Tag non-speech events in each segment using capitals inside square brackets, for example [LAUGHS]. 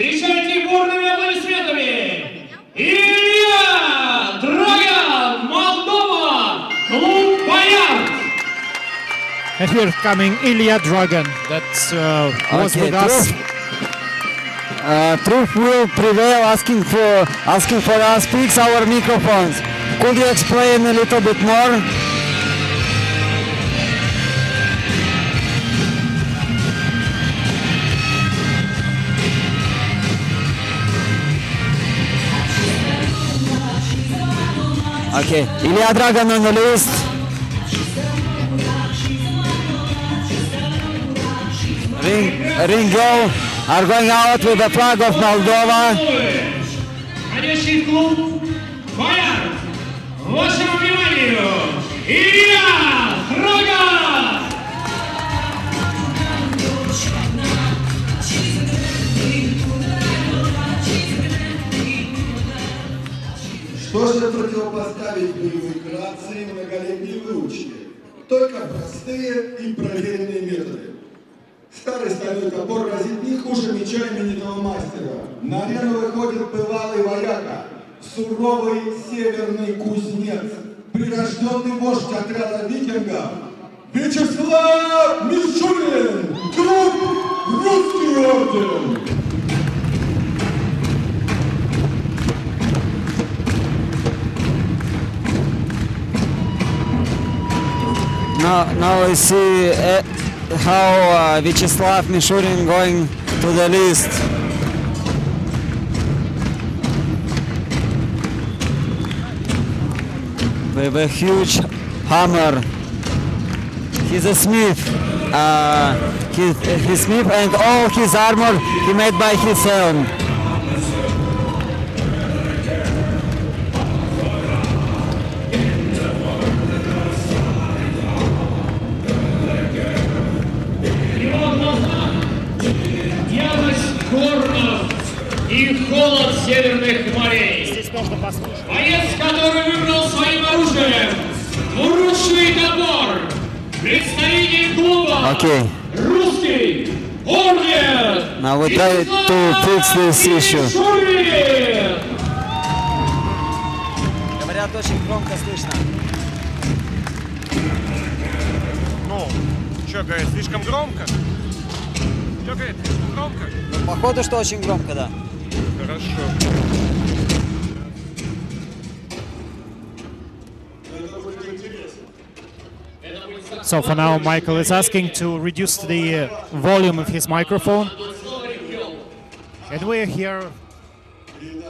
Встречайте бурными аплодисментами! Илья Драган, Молдова, клуб «Боярд». And here coming Ilya Dragan that uh, was Okay, with us. Truth. Uh, truth will prevail. Asking for asking for us. Fix our microphones. Could you explain a little bit more? Okay, Ilya Dragan on the list. Ring, ring girl are going out with the flag of Moldova. В клуб «Боярд». Вашему вниманию Илья Драган! Что же противопоставить боевой грации и многолетней выучке? Только простые и проверенные методы. Старый стальной топор разит не хуже меча именитого мастера. На арену выходит бывалый вояка, суровый северный кузнец, прирожденный вождь отряда викингов Вячеслав Мишурин, клуб «Русский орден». Now, now I see uh, how uh, Vyacheslav Mishurin going to the list. With a huge hammer. He's a smith. Uh, he's smith and all his armor he made by his own. И холод северных морей. Здесь можно послушать. Боец, который выбрал своим оружием двуручный топор, представитель клуба Okay. «Русский орден». Now we try to fix this issue. Говорят, очень громко слышно. Ну, что, говорит, слишком громко? Что, говорит, слишком громко? Походу, что очень громко, да. Хорошо. So for now, Michael is asking to reduce the uh, volume of his microphone. And we're here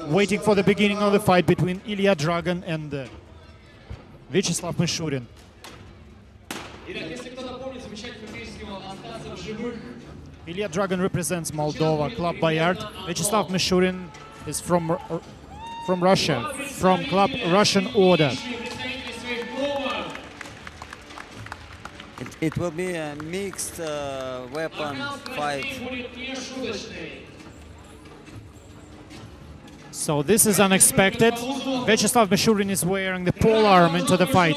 waiting for the beginning of the fight between Ilya Dragan and uh, Vyacheslav Mishurin. Итак, если кто-то помнит замечательную песню «Остаться в живых», Ilya Dragon represents Moldova, Club Bayard. Vyacheslav Mishurin is from, from Russia, from Club Russian Order. It, it will be a mixed uh, weapon fight. So this is unexpected. Vyacheslav Mishurin is wearing the pole arm into the fight.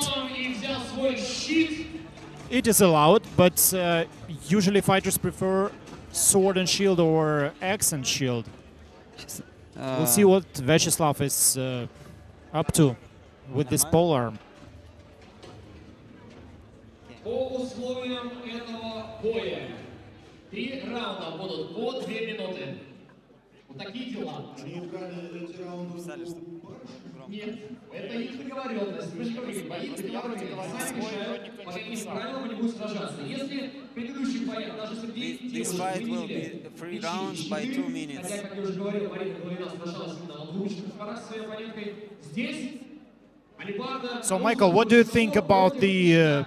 It is allowed, but uh, usually fighters prefer sword and shield or axe and shield. We'll see what Vyacheslav is uh, up to with this pole arm. По условиям этого боя три раунда будут по две минуты. Вот такие дела. Нет, это их договоренность. Мы же говорили, бои это явно сами решают, по каким правилам они будут сражаться. Если в предыдущих боях, даже среди This девушек fight вы will видели be three мечи rounds и by щиты, two minutes. Хотя, как я уже говорил, Марина Головина сражалась именно на двуручных топорах со своей оппоненткой. Здесь алебарда... So, Michael, what do you think about the uh,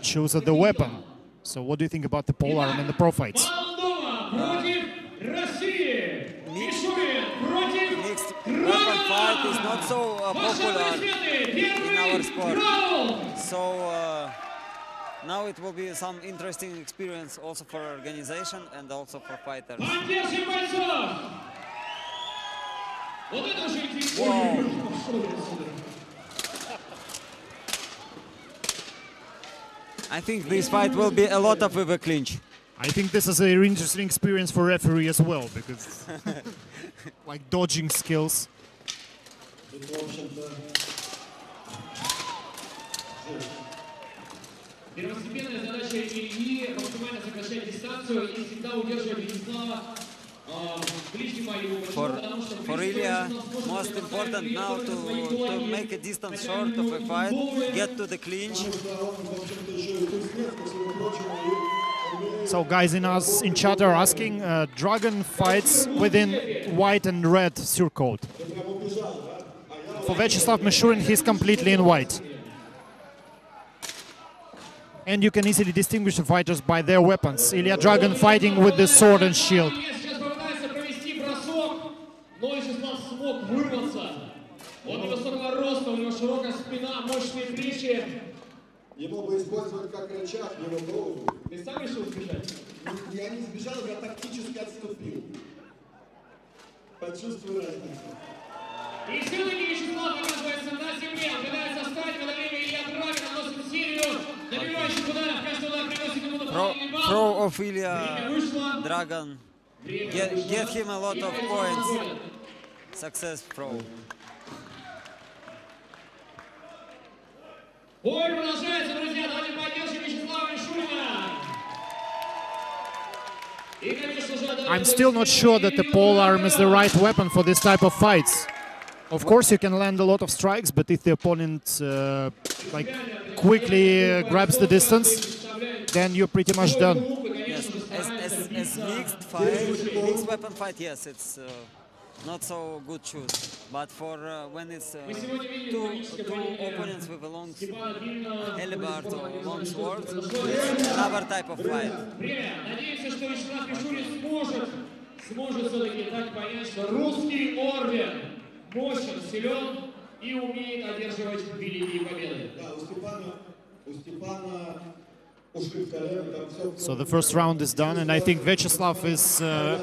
choose of the weapon? So, what do you think about the pole arm in the pro fights? Молдова против России. Мишурин против Mixed weapon fight is not so uh, popular in our sport. So uh, now it will be some interesting experience also for organization and also for fighters. Wow. I think this fight will be a lot of a clinch. I think this is an interesting experience for referee as well, because [LAUGHS] like dodging skills. Тут, в общем-то, Первостепенная задача Ильи максимально сокращать дистанцию и всегда удерживать Вячеслава а, в ближнем бою. Почему? For, Потому что в for ближнем Ilya, бою он сможет most показать important now свои to, to ноги, make a distance хотя short у of него a fight, новые get to the clinch. потому что он, в общем-то, еще и кузнец, ко всему прочему, и умеет So guys in us in chat are asking, uh, Dragon fights within white and red surcoat. For Vyacheslav Mishurin, he's completely in white. And you can easily distinguish the fighters by their weapons. Ilya Dragon fighting with the sword and shield. Нет, сейчас попытается провести бросок, но Вячеслав смог вырваться. Он невысокого роста, у него широкая спина, мощные плечи. Ему бы использовать как рычаг его голову. Ты сам решил сбежать? Ну, Я не сбежал, я тактически отступил. Почувствуй разницу. Throw of Ilya, Dragon, get him a lot of points. Success, pro. I'm still not sure that the pole arm is the right weapon for this type of fights. Of course, you can land a lot of strikes, but if the opponent uh, like quickly uh, grabs the distance, then you're pretty much done. Yes, as, as, as mixed fight, mixed weapon fight, yes, it's uh, not so good choose. But for uh, when it's uh, two, two opponents with a long s- halberd or long sword, it's another type of fight. Время. Надеемся, что Вячеслав Мишурин сможет, сможет все-таки дать понять, что русский орден So the first round is done, and I think Vyacheslav is uh,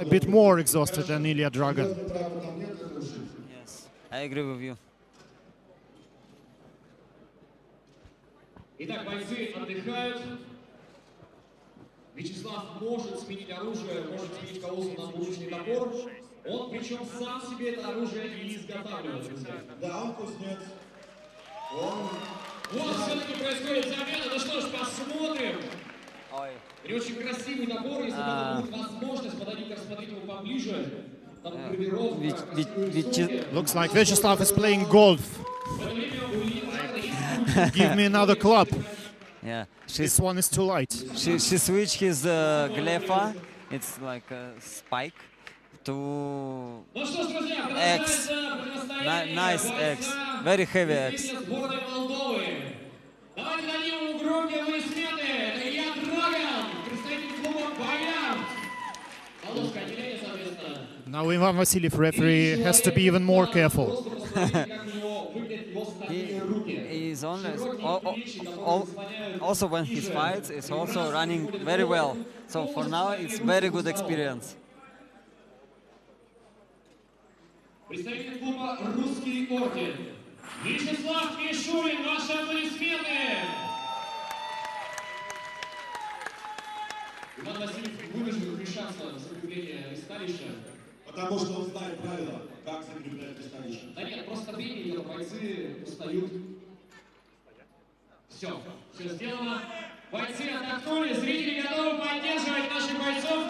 a bit more exhausted than Ilya Dragon. Yes, I agree with you. Vyacheslav can change the weapon, can change the weapon, can change the weapon. Он причем сам себе это оружие и изготавливает. друзья. Да, он кузнец. Он... Вот все-таки происходит замена. Ну что ж, посмотрим. Ой. И очень красивый топор, если А. будет возможность, подойдите, рассмотреть его поближе. Там гравировка. Looks like Vyacheslav is playing golf. Give me another club. Yeah, This one is too light. she, she switched his uh, glefa, it's like a spike, to X. Ni nice X. Very heavy X. Now Ivan Vasiliev, referee, has to be even more careful. he is always, also when he fights, is also running very well. So for now, it's very good experience. Представитель клуба «Русский орден». Вячеслав Мишурин, ваши аплодисменты! Иван Васильев вынужден вмешаться в закрепление ресталища. Потому что он знает правила, как закреплять пристанище. Да нет, просто времени нет, бойцы устают. Все, все сделано. Бойцы отдохнули, зрители готовы поддерживать наших бойцов.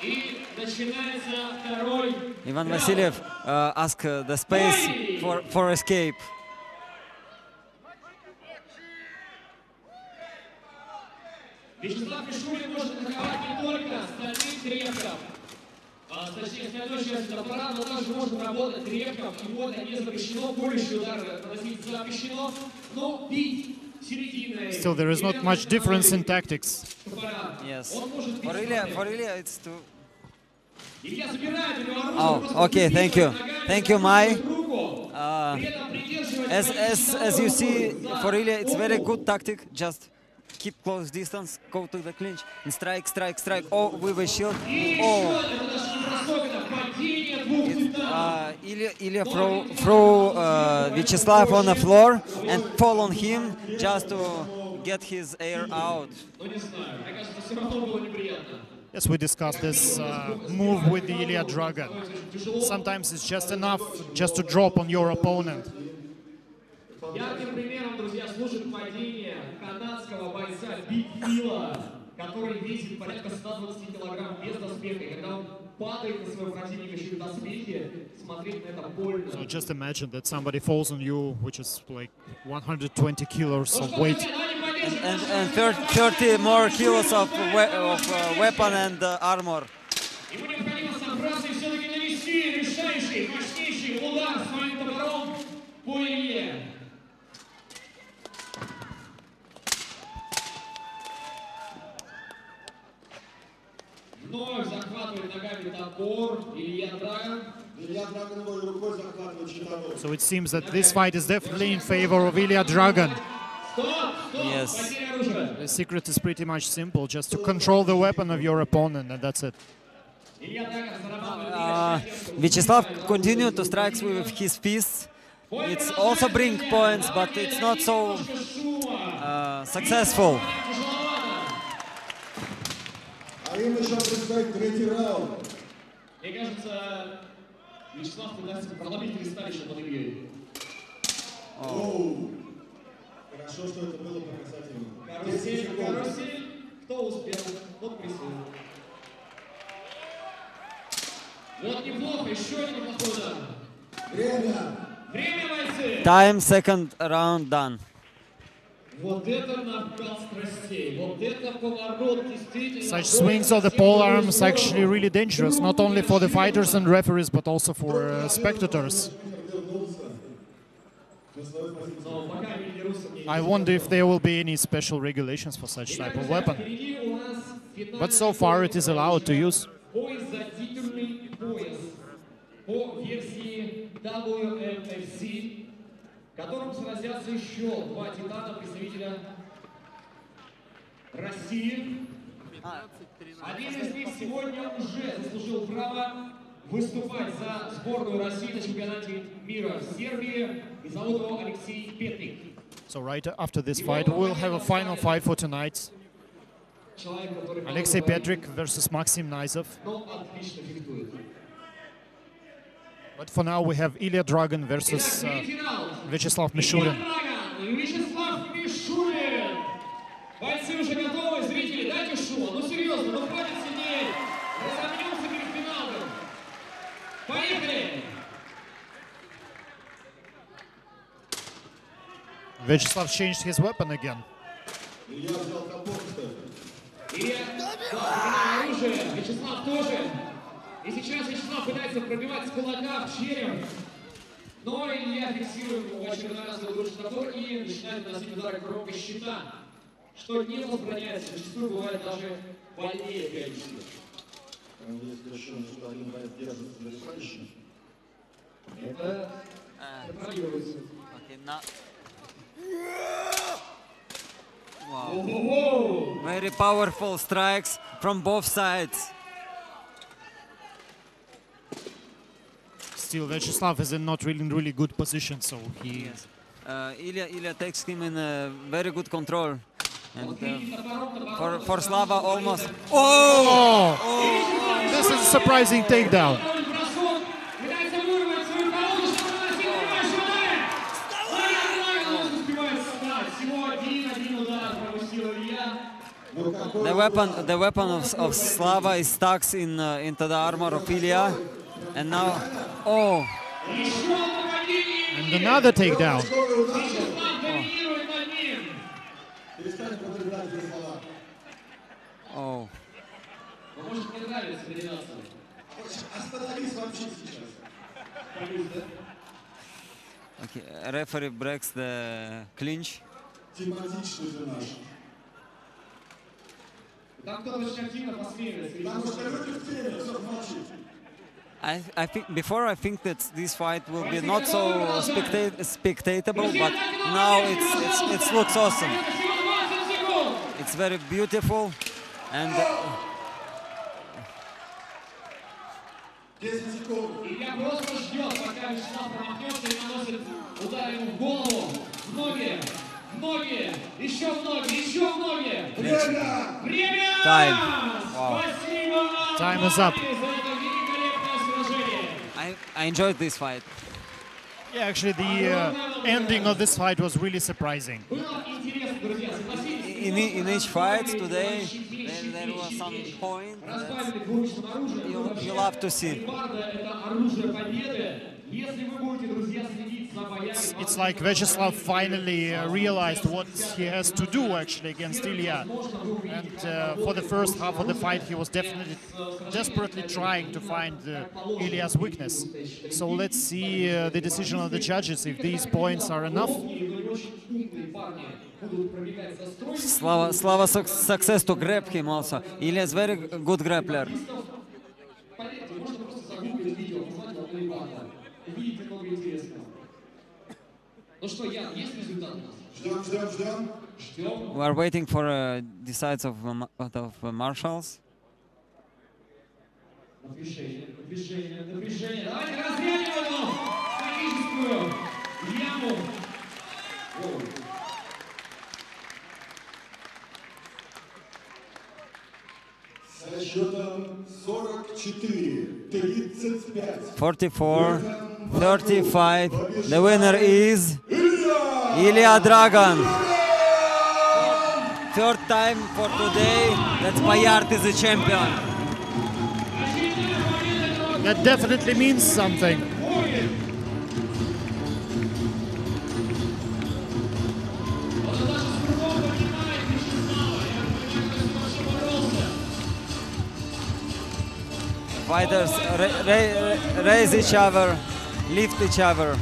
И начинается второй Ivan раунд. Vasiliev uh, uh, the space for, for escape. Вячеслав Мишурин может атаковать не только стальным трепком, а, точнее, частью топора, но также может работать трепком, и вот не запрещено, колющий удар наносить запрещено, но бить Still, there is not much difference in tactics. Yes. For Ilya, for Ilya it's too... Oh, okay, thank you. Thank you, Mai. Uh, as, as, as you see, for Ilya, it's very good tactic. Just keep close distance, go to the clinch, and strike, strike, strike. Oh, with a shield. Oh, еще, это даже не бросок, это падение двух титанов. uh, Ilya, Ilya throw, throw uh, Vyacheslav on the floor and fall on him just to get his air out. Ну не знаю, мне кажется, все равно было неприятно. Yes, we discussed this uh, move with the Ilya Dragon. Sometimes it's just enough just to drop on your opponent. Ярким примером, друзья, служит падение канадского бойца Биг Фила, который весит порядка 120 килограмм без доспеха. И когда он so just imagine that somebody falls on you, which is like 120 kilos of weight. And, and, 30 more kilos of, we of uh, weapon and uh, armor. Вновь захватывает ногами топор Илья Драгон. Илья Драгоновой рукой захватывает щитовой. So it seems that this fight is definitely in favor of Ilya Dragon. Стоп, стоп, Yes. потеря оружия. The secret is pretty much simple, just to control the weapon of your opponent, and that's it. Илья Драгон зарабатывает Uh, две Vyacheslav continued to strike with his fists. It's also bring points, but it's not so uh, successful. Им еще предстоит третий раунд. Мне кажется, Вячеслав пытается проломить кристаллище под Ильей. Оу. Хорошо, что это было показательно. 10 Карусель, карусель. Кто успел? Вот присыл. Вот неплохо, еще один удар. Время. Время, бойцы! Time second round done. Such swings of the pole arms actually really dangerous, not only for the fighters and referees, but also for uh, spectators. I wonder if there will be any special regulations for such type of weapon. But so far it is allowed to use. котором сразятся еще два титана представителя России. Один из них сегодня уже заслужил право выступать за сборную России на чемпионате мира в Сербии. И зовут его Алексей Петрик. So right after this fight, we'll have a final fight for tonight. Человек, который мало Alexei говорит, Petrik versus Maxim Naizov. но отлично фехтует. But for now, we have Ilya Dragon Итак, versus uh, Mishurin. Драгон, Вячеслав Мишулин. Бойцы уже готовы, зрители, дайте шума. Ну серьезно, ну хватит сидеть. Разомнемся перед финалом. Поехали! Vyacheslav changed his weapon again. Илья взял да, поменял оружие. Вячеслав тоже. И сейчас Вячеслав пытается пробивать с кулака в череп. Но Илья фиксирует в очередной раз душный топор и начинает наносить удары громко щита. Что не возбраняется, зачастую бывает даже больнее. Там есть еще что один боец держится за решающий. Это контролируется. Okay, now. Wow. Very powerful strikes from both sides. still Vyacheslav is in not really in really good position, so he. Yes. Uh, Ilya, Ilya takes him in a very good control. And uh, for, for Slava almost. Oh! oh! oh! This is a surprising takedown. The weapon, the weapon of, of Slava is stuck in uh, into the armor of Ilya. and now, oh, Еще одно падение. And another takedown. скорый удар. Вячеслав доминирует над ним. Перестань употреблять эти слова. oh, Но может мне нравится комбинация. Остановись вообще сейчас. Боюсь, да? okay. Referee breaks the clinch. Тематичный же наш. Там кто-то очень активно посмеивается. Потому что люди в теме, все, молчи. I, I think before I think that this fight will be not so spectat spectatable, but now it's, it's it looks awesome. It's very beautiful, and. Uh, Time. Wow. Time is up. I, I enjoyed this fight. Yeah, actually, the uh, ending of this fight was really surprising. In, in each fight today, there, there was some point that you, you love to see. It's like Vyacheslav finally realized what he has to do actually against Ilya. And uh, for the first half of the fight, he was definitely desperately trying to find uh, Ilya's weakness. So let's see uh, the decision of the judges if these points are enough. Slava, Slava success to grab him also. Ilya is very good grappler. Ну что, Ян, есть результат у нас? Ждем, ждем, ждем. Ждем. We are waiting for uh, decides of, uh, ma- of uh, marshals. Напряжение, напряжение, напряжение. Давайте разделим эту стратегическую яму. Оу. Со счетом 44-35. 44, 35. The winner is Ilya Dragan. Third time for today that Bayard is a champion. That definitely means something. Fighters ra- ra- raise each other, lift each other.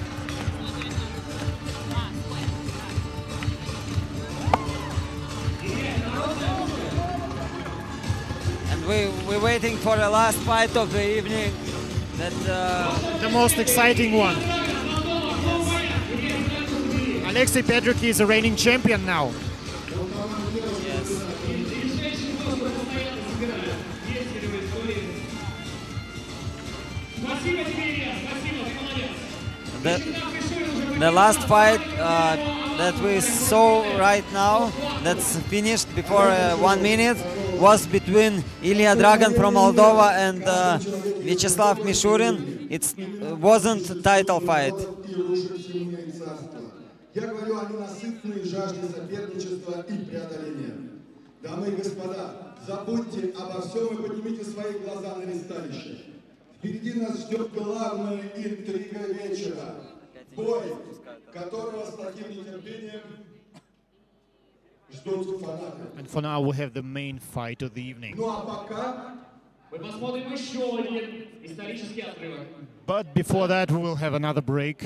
And we, we're waiting for the last fight of the evening. That uh, The most exciting one. Yes. Alexei is a reigning champion now. Yes the, the last fight uh, that we saw right now that's finished before uh, one minute was between Ilya Dragon from Moldova and uh, Vyacheslav Mishurin. It uh, wasn't a title fight. Дамы и господа, забудьте обо всем и поднимите свои глаза на ристалище. Впереди нас ждет главная интрига вечера. Бой, которого с таким нетерпением ждут фанаты. And for now, we have the main fight of the evening. Ну а пока Мы посмотрим еще один исторический отрывок. But before that, we will have another break.